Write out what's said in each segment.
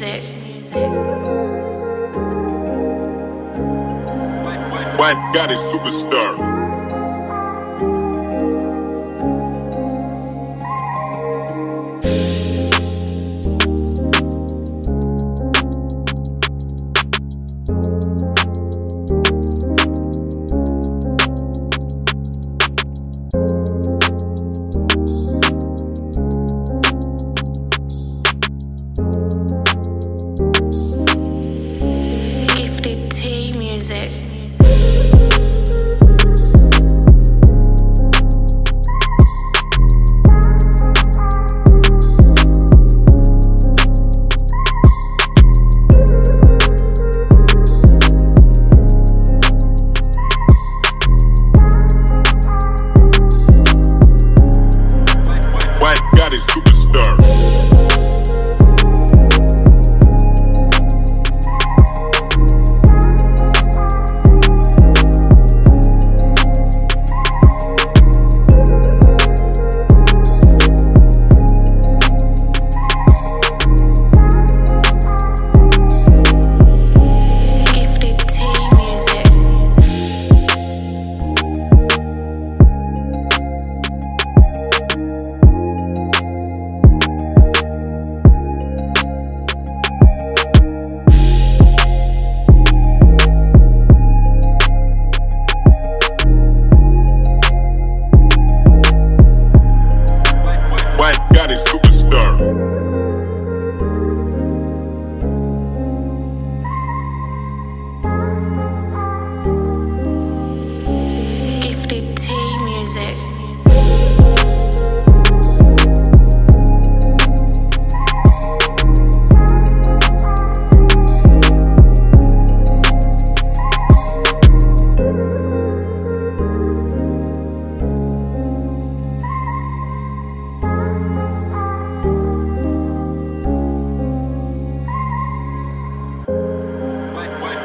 music. White got a superstar. T music. White God superstar.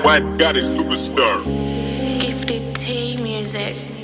White God is superstar. Gifted T music.